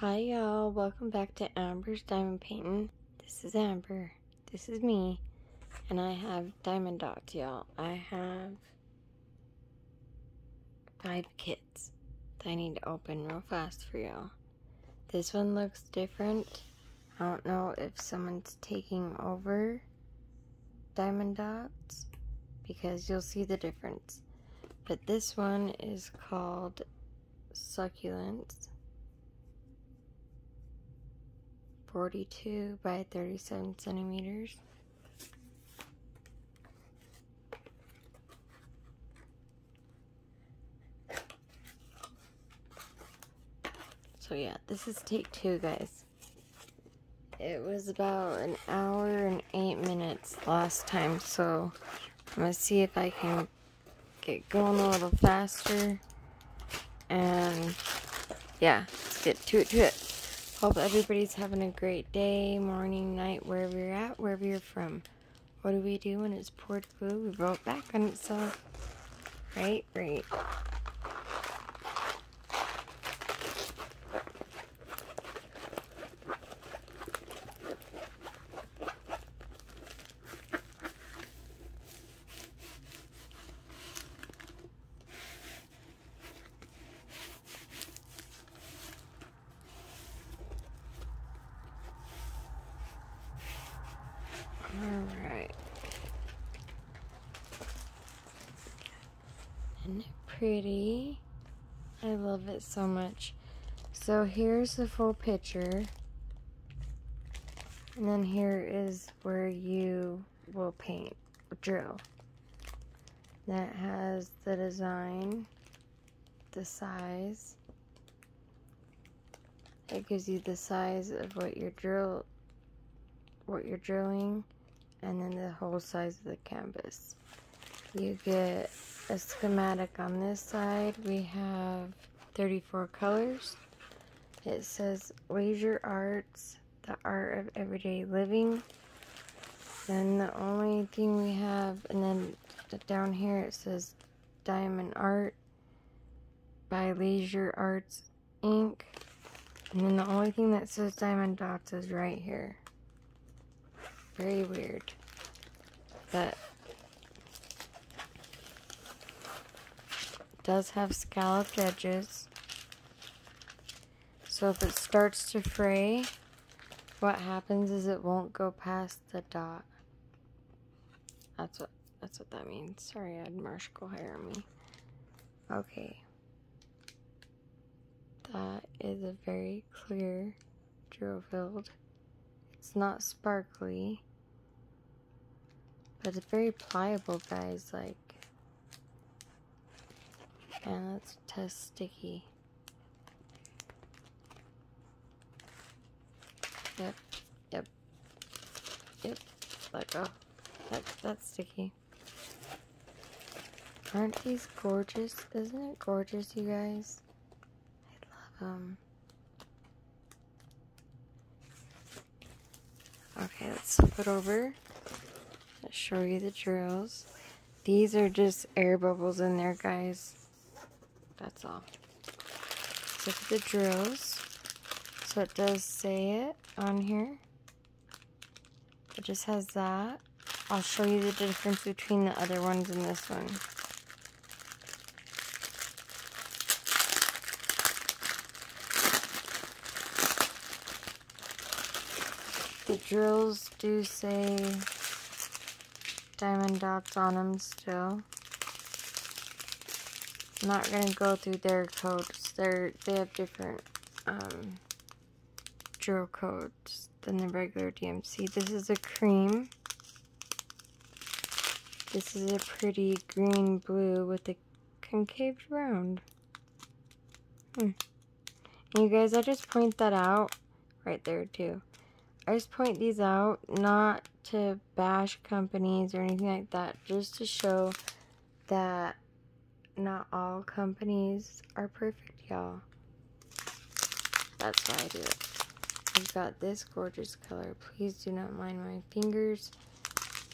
Hi y'all, welcome back to Amber's Diamond Painting. This is Amber, this is me, and I have Diamond Dotz y'all. I have five kits that I need to open real fast for y'all. This one looks different. I don't know if someone's taking over Diamond Dotz because you'll see the difference. But this one is called Succulents 42 by 37 centimeters. So yeah, this is take two, guys. It was about an hour and eight minutes last time, so I'm gonna see if I can get going a little faster. And yeah, let's get to it, to it. Hope everybody's having a great day, morning, night, wherever you're at, wherever you're from. What do we do when it's poured glue? We roll it back on itself. Right, right. Alright. Isn't it pretty? I love it so much. So here's the full picture. And then here is where you will paint, drill. That has the design, the size. It gives you the size of what your drill, what you're drilling and then the whole size of the canvas. You get a schematic on this side. We have 34 colors. It says Leisure Arts, the art of everyday living. Then the only thing we have, and then down here it says Diamond Art by Leisure Arts Inc. And then the only thing that says Diamond Dotz is right here. Very weird. But does have scalloped edges. So if it starts to fray, what happens is it won't go past the dot. That's what that's what that means. Sorry, I had marshall hair on me. Okay. That is a very clear drill field. It's not sparkly. But it's very pliable, guys. Like, and let's test sticky. Yep, yep, yep. Let go. Oh, that, that's sticky. Aren't these gorgeous? Isn't it gorgeous, you guys? I love them. Okay, let's flip it over. Show you the drills. These are just air bubbles in there, guys. That's all. Look at the drills. So it does say it on here. It just has that. I'll show you the difference between the other ones and this one. The drills do say Diamond Dotz on them still. I'm not gonna go through their codes. They're they have different um, drill codes than the regular DMC. This is a cream. This is a pretty green blue with a concave round. Hmm. You guys, I just point that out right there too. I just point these out not to bash companies or anything like that, just to show that not all companies are perfect, y'all. That's why I do it. We've got this gorgeous color. Please do not mind my fingers.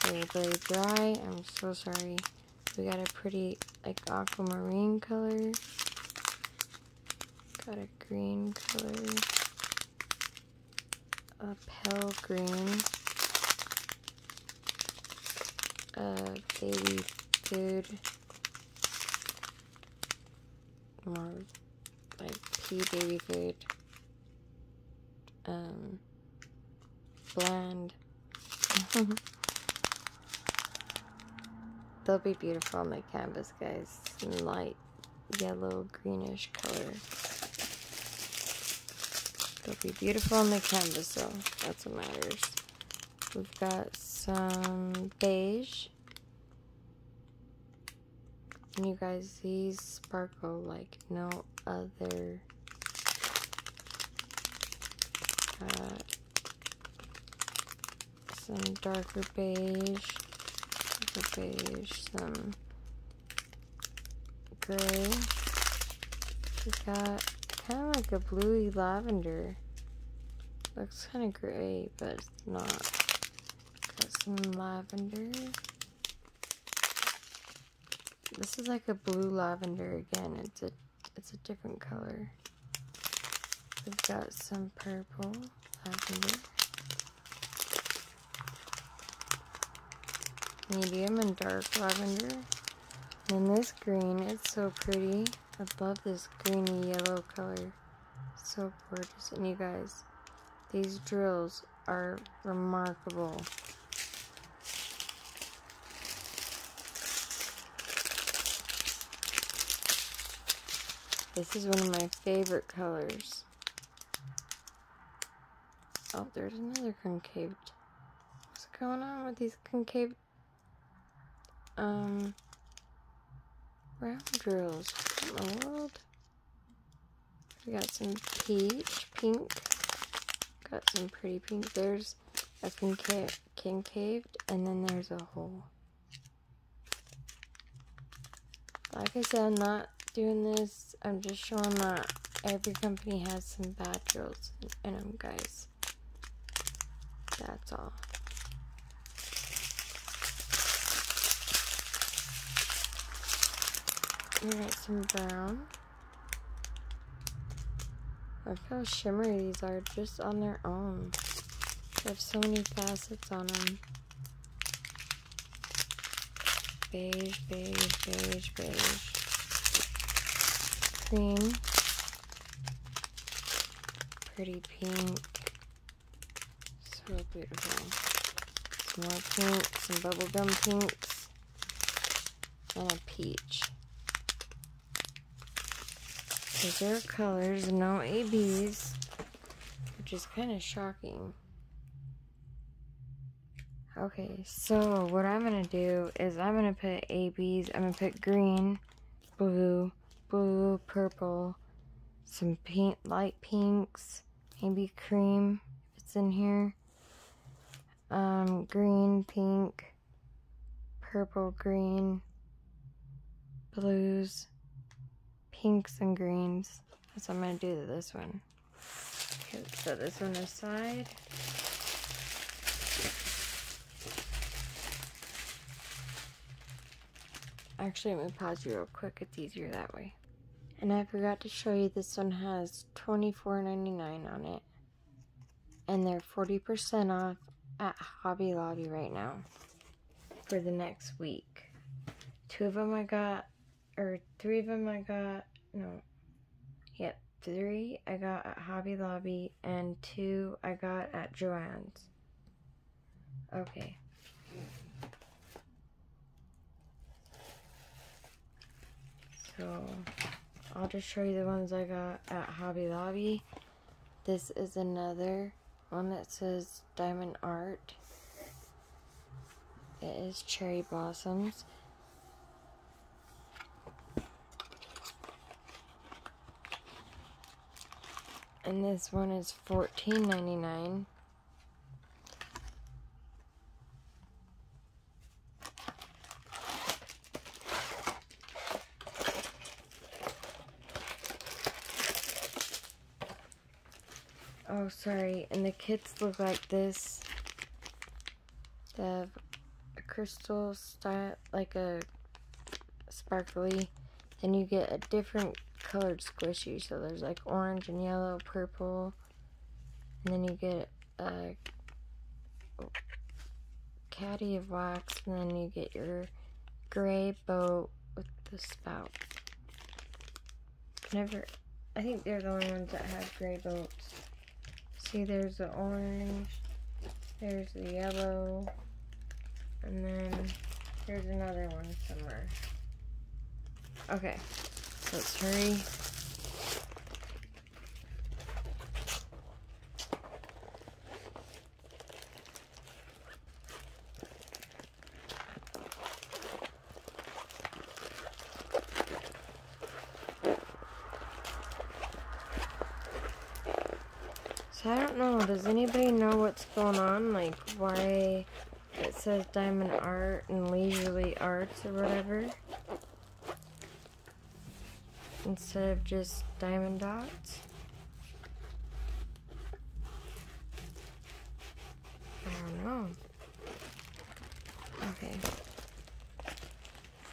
Very, very dry. I'm so sorry. We got a pretty, like, aquamarine color. Got a green color. a pale green, baby food, more like pea baby food, um, bland. They'll be beautiful on the canvas, guys. Light yellow, greenish color. They'll be beautiful on the canvas, so that's what matters. We've got some beige. And you guys, these sparkle like no other. Got some darker beige, beige, some gray. We got kind of like a bluey lavender. Looks kind of gray, but it's not. Lavender. This is like a blue lavender again. It's a it's a different color. We've got some purple lavender. Medium and dark lavender. And this green, it's so pretty. I love this greeny yellow color. So gorgeous. And you guys, these drills are remarkable. This is one of my favorite colors. Oh, there's another concave. What's going on with these concave um round drills? What in the world? We got some peach, pink. Got some pretty pink. There's a concave, and then there's a hole. Like I said, I'm not doing this. I'm just showing that every company has some bad drills in them, guys. That's all. Got some brown. Look how shimmery these are just on their own. They have so many facets on them. Beige, beige, beige, beige. Cream. Pretty pink. So beautiful. Some more pink, some bubblegum pinks, and a peach. These are colors, no ABs, which is kind of shocking. Okay, so what I'm going to do is I'm going to put ABs, I'm going to put green, blue, blue, purple, some paint, light pinks, maybe cream if it's in here, um, green, pink, purple, green, blues, pinks, and greens. That's what I'm going to do to this one. Okay, set this one aside. Actually, let me pause you real quick. It's easier that way. And I forgot to show you this one has $24.99 on it. And they're 40% off at Hobby Lobby right now for the next week. Two of them I got, or three of them I got, no, yep, three I got at Hobby Lobby and two I got at Joann's. Okay. So, I'll just show you the ones I got at Hobby Lobby. This is another one that says Diamond Art. It is Cherry Blossoms. And this one is $14.99. Oh, sorry. And the kits look like this. They have a crystal style, like a sparkly. Then you get a different colored squishy. So there's like orange and yellow, purple. And then you get a caddy of wax, and then you get your gray boat with the spout. Never, I think they're the only ones that have gray boats. See, there's the orange, there's the yellow, and then there's another one somewhere. Okay, let's hurry. So I don't know, does anybody know what's going on? Like why it says diamond art and leisurely arts or whatever? Instead of just Diamond Dotz? I don't know. Okay.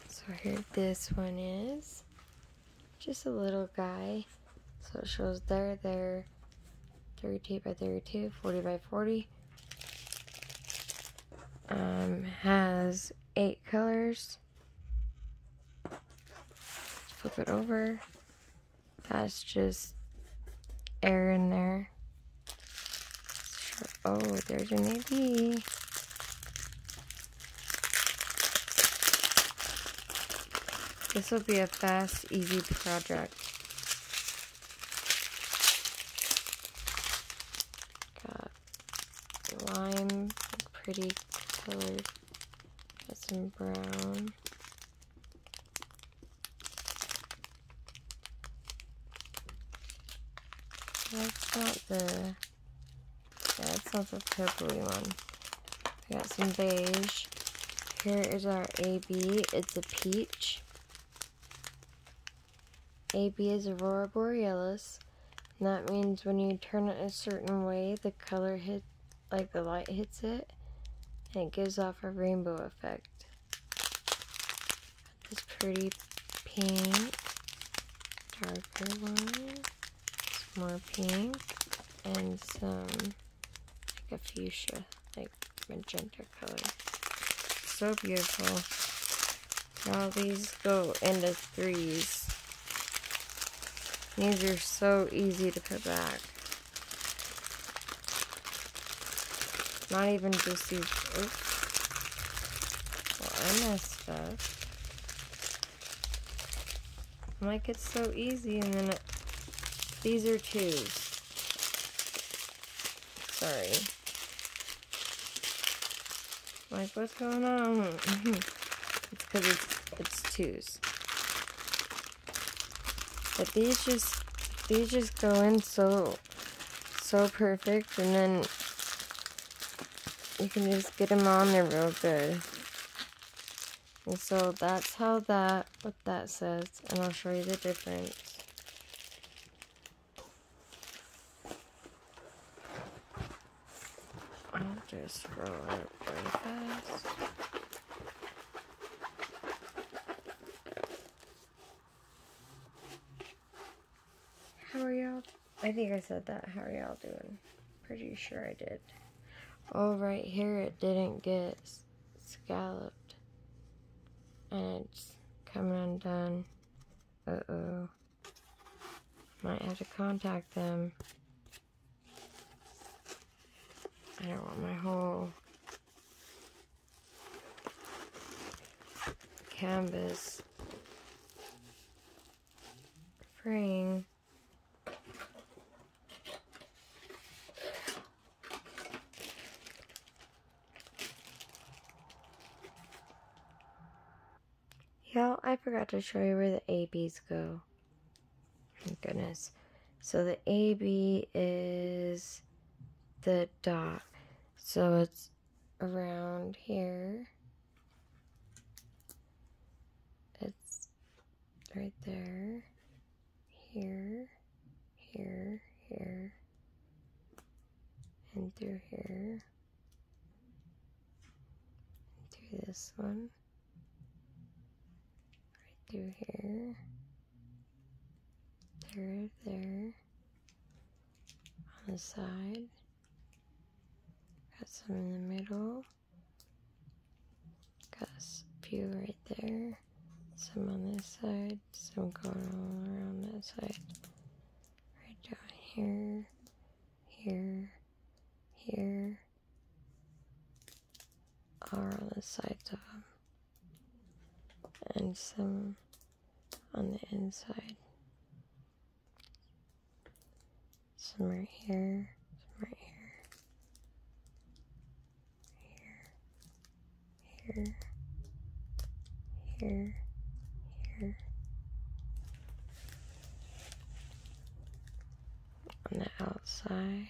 So here this one is. Just a little guy. So it shows there, there, 32 by 32, 40 by 40. Um, has eight colors. Flip it over. That's just air in there. Oh, there's an AB. This will be a fast, easy project. Got lime, pretty colored. Got some brown. That's not the, yeah, that's not the purpley one. We got some beige. Here is our AB. It's a peach. AB is Aurora Borealis. And that means when you turn it a certain way, the color hit, like the light hits it, and it gives off a rainbow effect. This pretty pink, darker one, some more pink, and some like a fuchsia, like magenta color. So beautiful. Now these go into threes. These are so easy to put back. Not even just these. Oops. Well, I messed up. I'm like, it's so easy, and then it, these are twos. Sorry. I'm like, what's going on? it's because it's, it's twos. But these just, these just go in so, so perfect, and then you can just get them on there real good. And so that's how that, what that says, and I'll show you the difference. I'll just roll it really fast. How are y'all? I think I said that. How are y'all doing? Pretty sure I did. Oh, right here it didn't get scalloped. And it's coming undone. Uh-oh. Might have to contact them. I don't want my whole canvas fraying. Y'all, I forgot to show you where the ABs go. Thank goodness. So the AB is the dot. So it's around here. It's right there. Here, here, here, and through here, through this one through here, there, there, on the side, Got some in the middle. Got a few right there. Some on this side. Some going all around that side. Right down here. Here. Here. All on the sides of them. And some on the inside. Some right here. Some right here. Here. Here. Here. here. On the outside.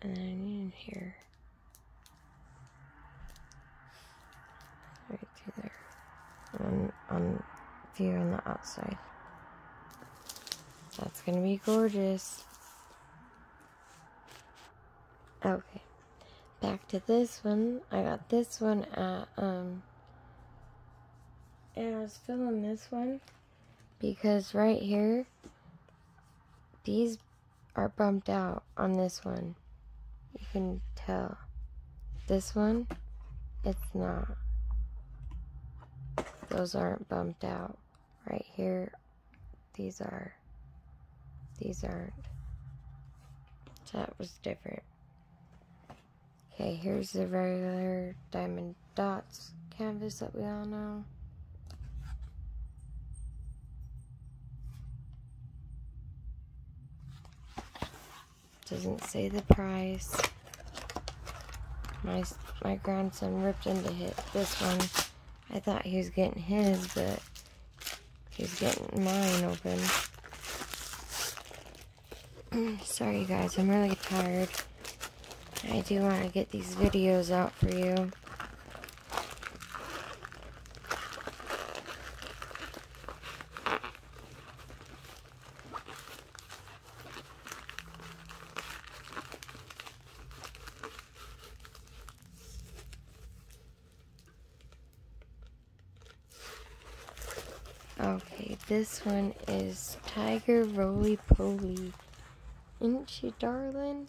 And then in here. There. And on view on the outside. That's gonna be gorgeous. Okay. Back to this one. I got this one at um and I was filming this one because right here these are bumped out on this one. You can tell. This one, it's not. Those aren't bumped out. Right here, these are. These aren't. So that was different. Okay, here's the regular Diamond Dotz canvas that we all know. Doesn't say the price. My my grandson ripped into hit this one. I thought he was getting his, but he's getting mine open. Sorry guys, I'm really tired. I do want to get these videos out for you. Okay, this one is Tiger Roly Poly. Isn't she darling?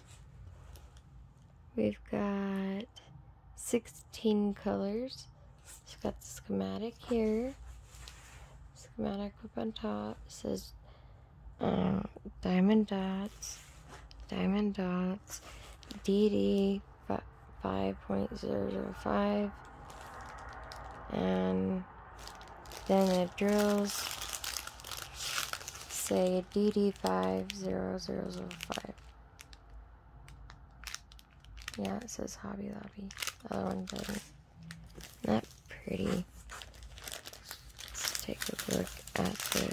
We've got 16 colors. It's got the schematic here. Schematic up on top. It says uh, Diamond Dotz, Diamond Dotz, DD 5.005, and then the drills say DD50005. Yeah, it says Hobby Lobby. The other one doesn't. Not pretty. Let's take a look at the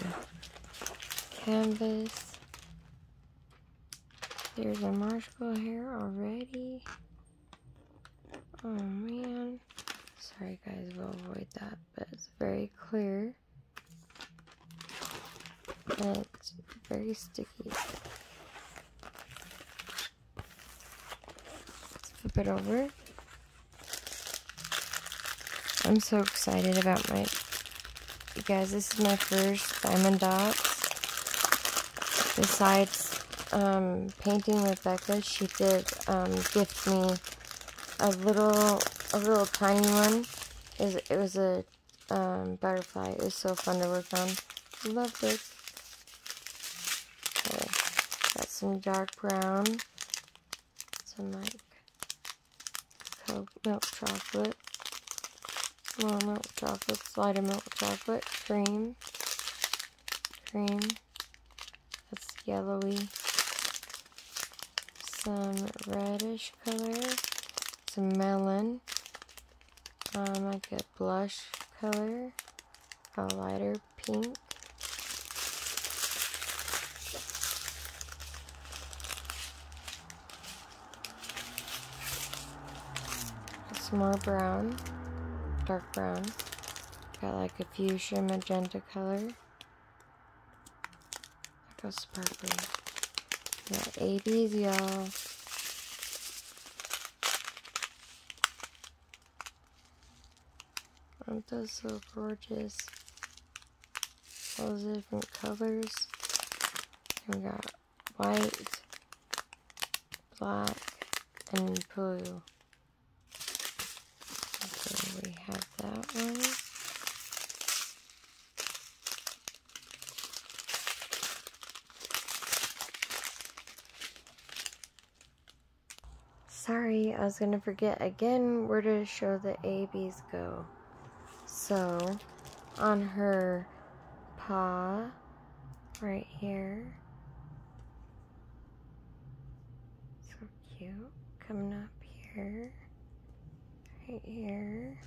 canvas. There's a marshmallow here already. Oh man. Sorry guys, we'll avoid that, but it's very clear. And it's very sticky. flip it over. I'm so excited about my, you guys, this is my first Diamond Dotz. Besides um, painting with Becca, she did um, gift me a little, a little tiny one. It was, it was a um, butterfly. It was so fun to work on. Loved it. Okay. Got some dark brown. Some like milk chocolate, more milk chocolate, slider milk chocolate, cream, cream, that's yellowy, some reddish color, some melon, um, like a blush color, a lighter pink, some more brown, dark brown. Got like a fuchsia magenta color. That goes sparkly. Got ABs, y'all. Aren't those so gorgeous? All those different colors. we got white, black, and blue. So we have that one. Sorry, I was gonna forget again where to show the ABs go. So, on her paw, right here. So cute. Coming up here, right here.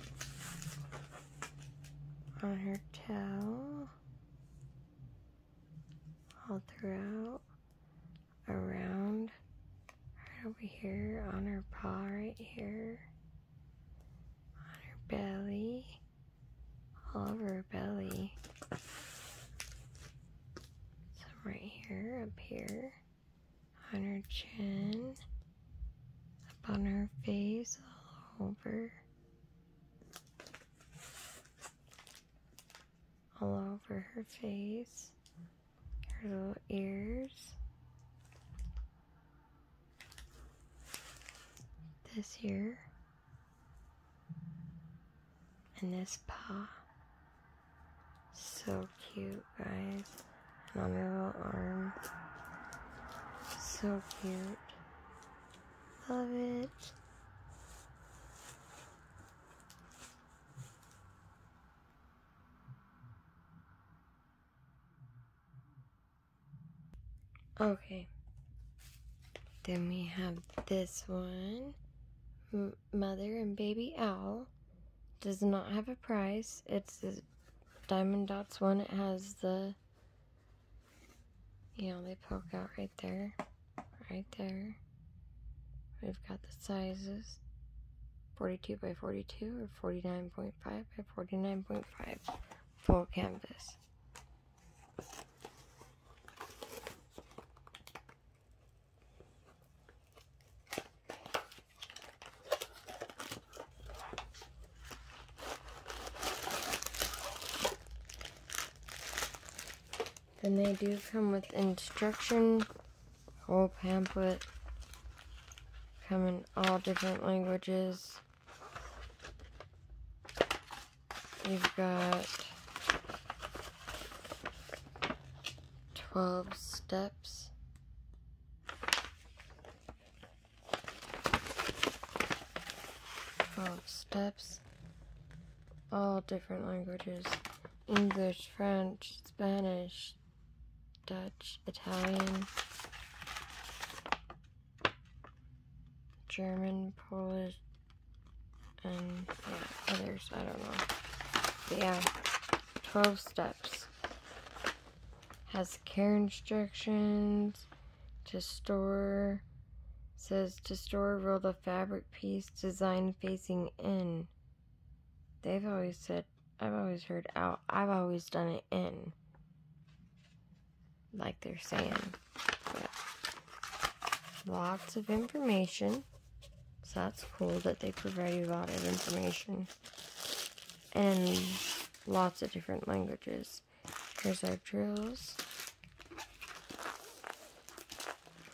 On her toe, all throughout, around Right over here on her paw right here on her belly all over her belly some right here up here on her chin up on her face over all over her face her little ears this here and this paw. So cute, guys. And on her little arm. So cute. Love it. Okay. Then we have this one. Mother and baby owl does not have a price. It's the Diamond Dotz one. It has the you know they poke out right there right there. We've got the sizes 42 by 42 or 49.5 by 49.5 full canvas And they do come with instruction, whole pamphlet, come in all different languages. You've got 12 steps. Twelve steps, all different languages English, French, Spanish, Dutch, Italian, German, Polish, and yeah, others, I don't know. But yeah, 12 steps. Has care instructions to store, says to store, roll the fabric piece, design facing in. They've always said, I've always heard out, I've always done it in like they're saying. But lots of information. So that's cool that they provide you a lot of information. And lots of different languages. Here's our drills.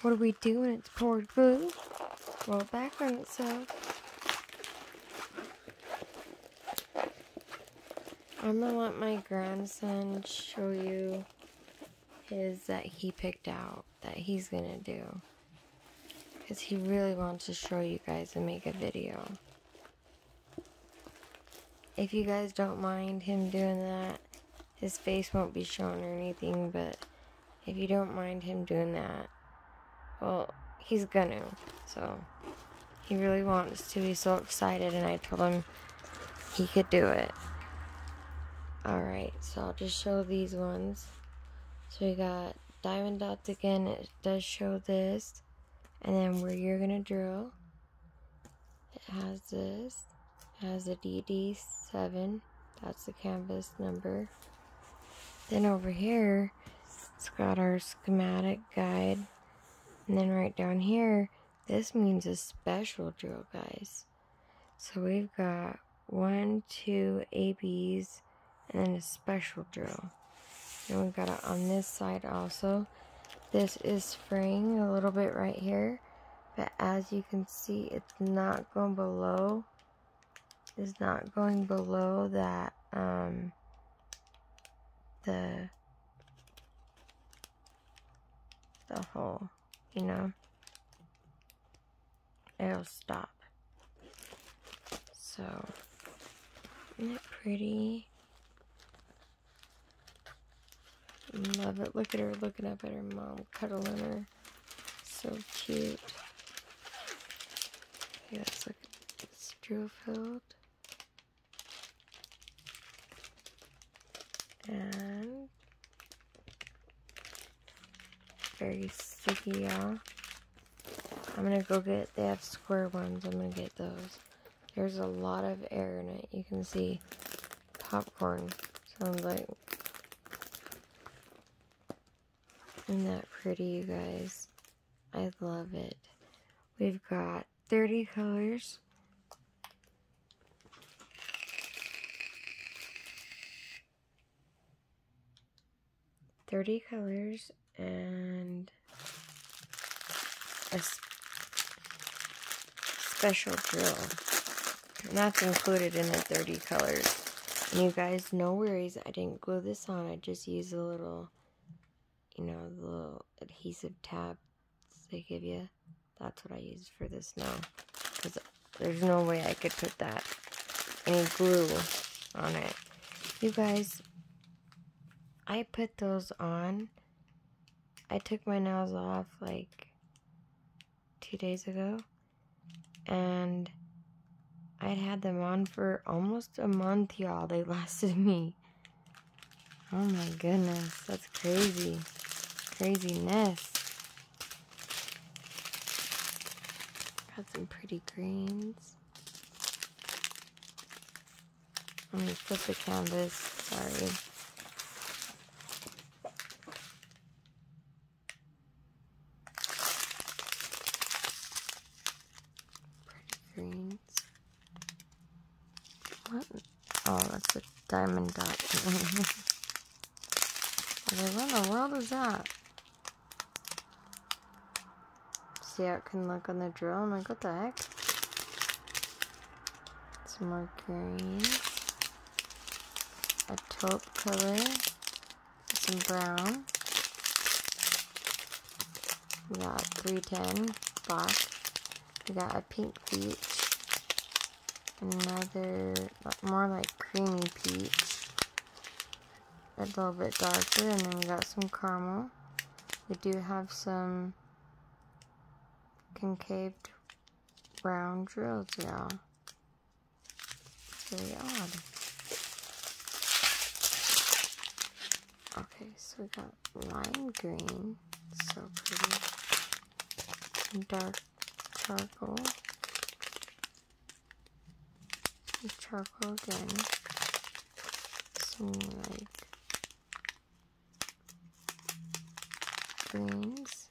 What do we do when it's poured glue? Roll back on itself. I'm gonna let my grandson show you his that he picked out that he's gonna do. Because he really wants to show you guys and make a video. If you guys don't mind him doing that, his face won't be shown or anything, but if you don't mind him doing that, well, he's gonna. So, he really wants to. He's so excited, and I told him he could do it. Alright, so I'll just show these ones. So we got Diamond Dotz again. It does show this. And then where you're going to drill, it has this. It has a DD7. That's the canvas number. Then over here, it's got our schematic guide. And then right down here, this means a special drill, guys. So we've got one, two ABs, and then a special drill. And we've got it on this side also. This is fraying a little bit right here. But as you can see, it's not going below. It's not going below that, um, the, the hole, you know? It'll stop. So, isn't it pretty? Love it. Look at her looking up at her mom, cuddling her. So cute. Yes, look, it's filled. And very sticky, y'all. I'm gonna go get, they have square ones, I'm gonna get those. There's a lot of air in it. You can see popcorn. Sounds like Isn't that pretty, you guys? I love it. We've got 30 colors. Thirty colors and a special drill. And that's included in the 30 colors. And you guys, no worries, I didn't glue this on. I just used a little you know, the little adhesive tabs they give you. That's what I use for this now. Because there's no way I could put that, any glue on it. You guys, I put those on. I took my nails off like two days ago. And I'd had them on for almost a month, y'all. They lasted me. Oh my goodness, that's crazy craziness. Got some pretty greens. Let me flip the canvas. Sorry. Pretty greens. What? Oh, that's a diamond dot. what in the world is that? See how it can look on the drill. I'm like, what the heck? Some more green. A taupe color. Some brown. We got 310 black. We got a pink peach. Another, more like creamy peach. A little bit darker. And then we got some caramel. We do have some concaved round drills, y'all. Very odd. Okay, so we got lime green, so pretty. Dark charcoal. Charcoal again. Some like greens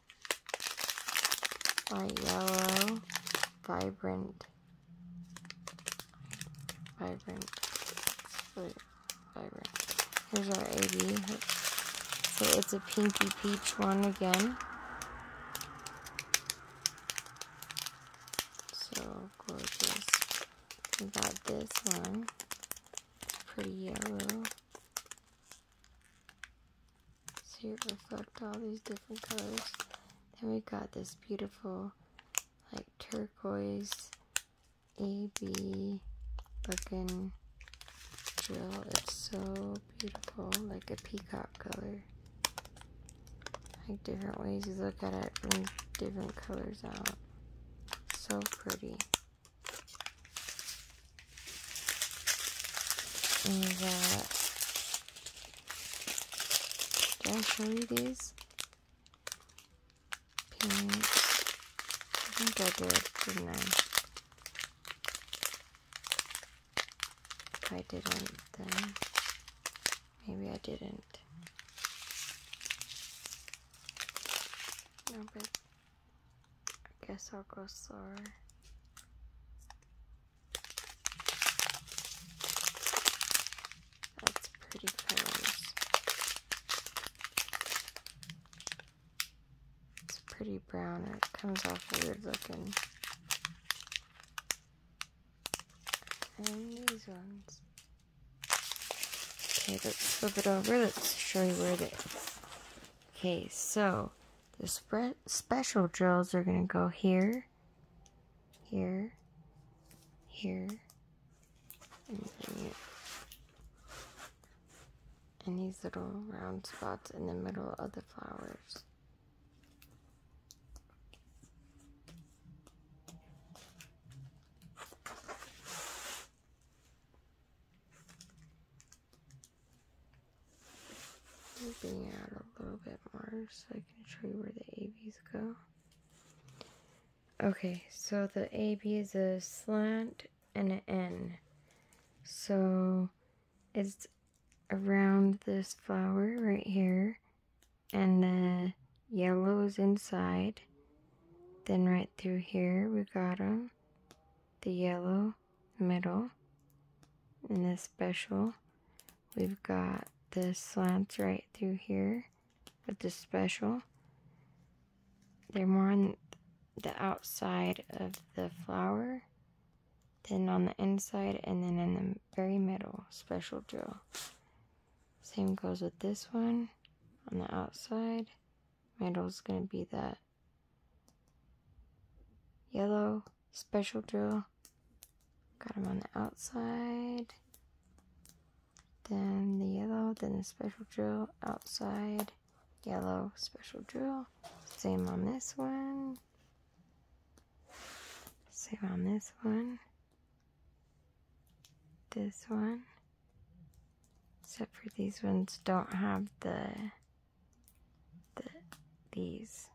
light yellow, vibrant, vibrant, vibrant. Here's our AB. So it's a pinky peach one again. So gorgeous. We got this one. Pretty yellow. See it reflect all these different got this beautiful, like turquoise, AB looking drill. It's so beautiful, like a peacock color. Like different ways you look at it, bring different colors out. So pretty. And that. Did I show you these? I think I did, didn't I? If I didn't, then maybe I didn't. No, but I guess I'll go slower. That's pretty colors. Pretty brown. It comes off weird looking. And these ones. Okay, let's flip it over. Let's show you where it is. Okay, so the special drills are going to go here, here, here, and here. And these little round spots in the middle of the flowers. Moving out a little bit more so I can show you where the ABs go. Okay, so the AB is a slant and an N. So it's around this flower right here, and the yellow is inside. Then right through here we got them, the yellow middle, and the special. We've got the slants right through here with the special. They're more on the outside of the flower then on the inside and then in the very middle special drill. Same goes with this one on the outside. Middle is going to be that yellow special drill. Got them on the outside. Then the yellow then the special drill outside yellow special drill same on this one same on this one this one. Except for these ones don't have the, the these.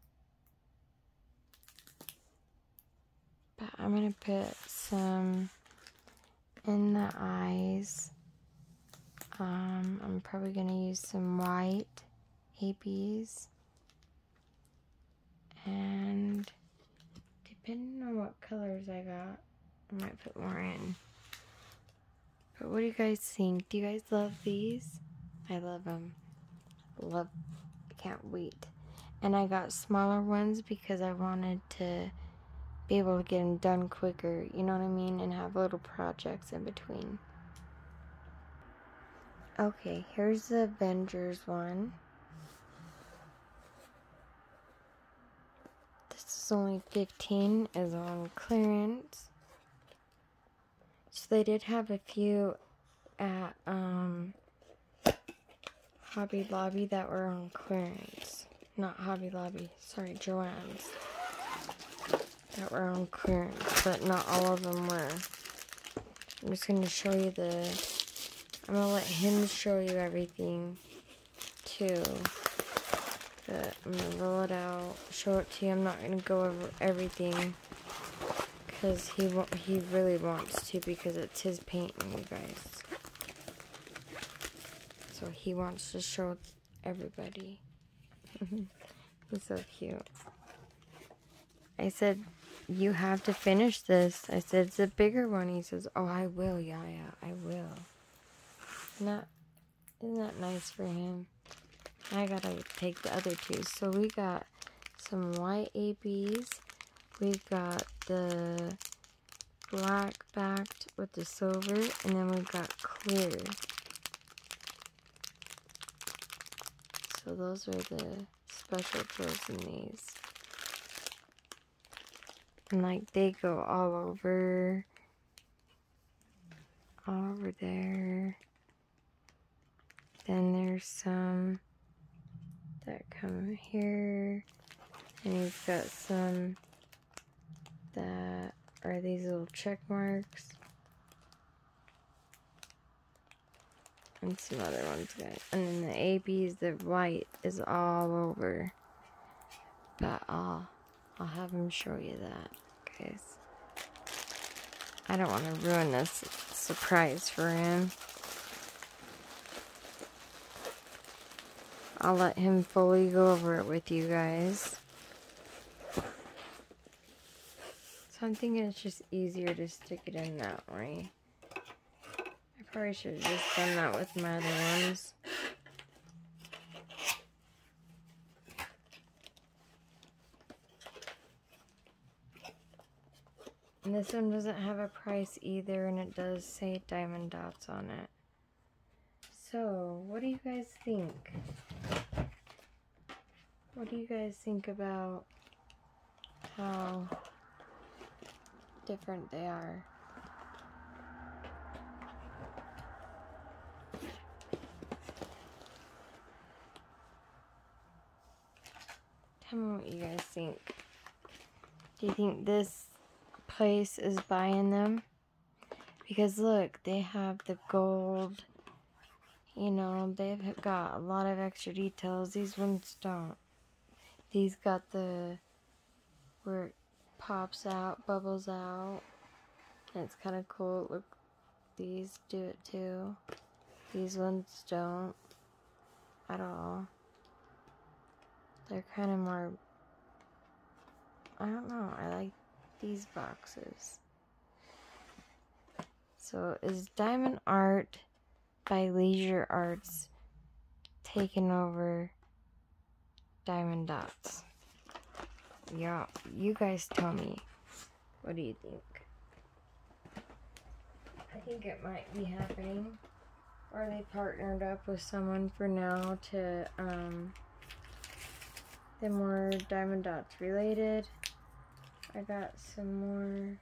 But I'm gonna put some in the eyes. Um, I'm probably gonna use some white ABs. And depending on what colors I got, I might put more in. But what do you guys think? Do you guys love these? I love them. Love, can't wait. And I got smaller ones because I wanted to be able to get them done quicker, you know what I mean? And have little projects in between. Okay, here's the Avengers one. This is only 15, is on clearance. So they did have a few at um, Hobby Lobby that were on clearance. Not Hobby Lobby, sorry, Joann's. That were on clearance, but not all of them were. I'm just going to show you the... I'm going to let him show you everything, too. I'm going to roll it out, show it to you. I'm not going to go over everything because he he really wants to because it's his painting, you guys. So he wants to show everybody. He's so cute. I said, you have to finish this. I said, it's a bigger one. He says, oh, I will, yeah, yeah, I will. Isn't that, isn't that nice for him? I gotta take the other two. So we got some white ABs we've got the black backed with the silver, and then we've got clear. So those are the special drills in these. And like they go all over, all over there. Then there's some that come here. And you've got some that are these little check marks. And some other ones, guys. And then the ABs, the white is all over. But I'll, I'll have him show you that, guys. I don't want to ruin this surprise for him. I'll let him fully go over it with you guys. So I'm thinking it's just easier to stick it in that way. I probably should have just done that with my other ones. And this one doesn't have a price either, and it does say Diamond Dotz on it. So, what do you guys think? What do you guys think about how different they are? Tell me what you guys think. Do you think this place is buying them? Because look, they have the gold. You know, they've got a lot of extra details. These ones don't. These got the where it pops out, bubbles out. And it's kind of cool. Look, these do it too. These ones don't at all. They're kind of more, I don't know, I like these boxes. So is Diamond Art by Leisure Arts taking over Diamond Dotz? Yeah, you guys tell me. What do you think? I think it might be happening. Or they partnered up with someone for now to, um, the more Diamond Dotz related. I got some more.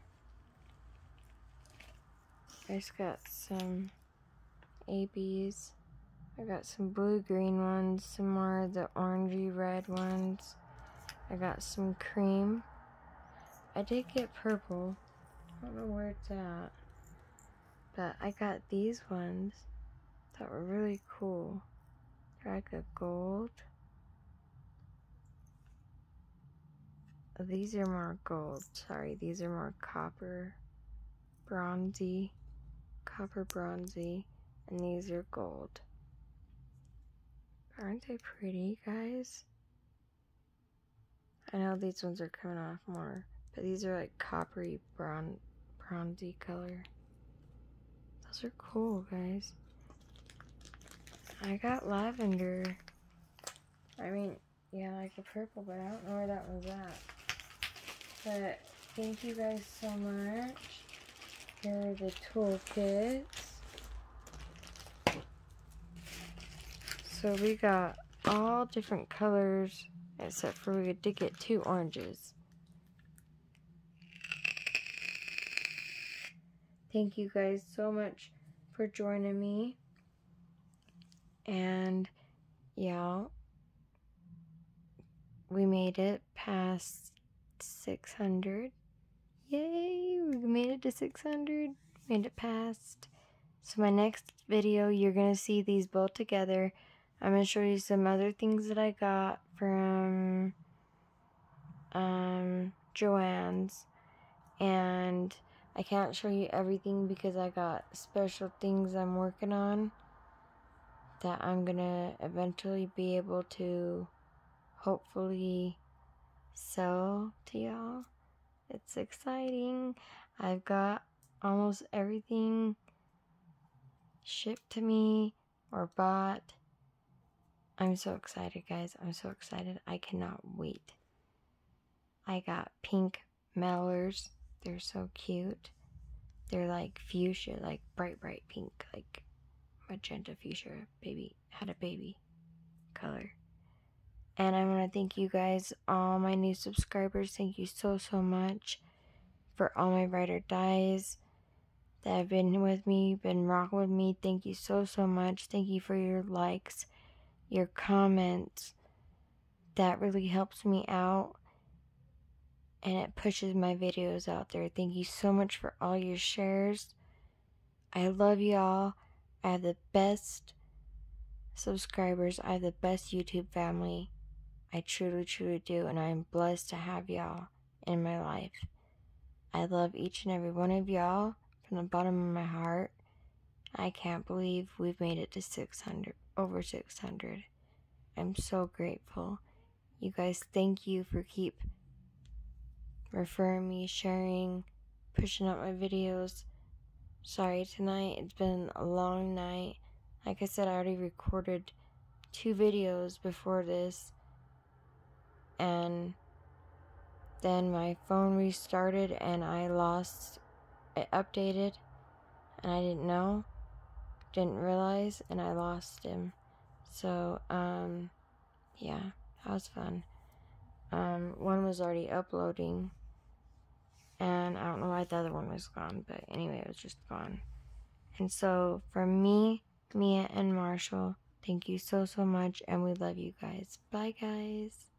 I just got some ABs. I got some blue green ones, some more of the orangey red ones. I got some cream. I did get purple. I don't know where it's at. But I got these ones that were really cool. They're like a gold. Oh, these are more gold. Sorry, these are more copper, bronzy, copper bronzy, and these are gold. Aren't they pretty, guys? I know these ones are coming off more, but these are like coppery bron bronzy color. Those are cool, guys. I got lavender. I mean, yeah, like a purple, but I don't know where that one's at. But thank you guys so much. Here are the toolkits. So we got all different colors except for we did get two oranges. Thank you guys so much for joining me. And yeah, we made it past 600. Yay, we made it to 600. Made it past. So my next video, you're going to see these both together. I'm going to show you some other things that I got from um, Joann's. And I can't show you everything because I got special things I'm working on that I'm going to eventually be able to hopefully sell to y'all. It's exciting. I've got almost everything shipped to me or bought. I'm so excited, guys. I'm so excited. I cannot wait. I got pink mailers. They're so cute. They're like fuchsia, like bright, bright pink, like magenta fuchsia. Baby had a baby color. And I want to thank you guys, all my new subscribers. Thank you so, so much for all my ride or dies that have been with me, been rocking with me. Thank you so, so much. Thank you for your likes, your comments. That really helps me out and it pushes my videos out there. Thank you so much for all your shares. I love y'all. I have the best subscribers. I have the best YouTube family. I truly, truly do, and I am blessed to have y'all in my life. I love each and every one of y'all from the bottom of my heart. I can't believe we've made it to 600, over 600. I'm so grateful. You guys, thank you for keep referring me, sharing, pushing up my videos. Sorry, tonight it's been a long night. Like I said, I already recorded two videos before this and then my phone restarted and I lost it updated and I didn't know, didn't realize, and I lost him. So, um, yeah, that was fun. Um, one was already uploading, and I don't know why the other one was gone, but anyway, it was just gone. And so, for me, Mia, and Marshall, thank you so, so much, and we love you guys. Bye, guys.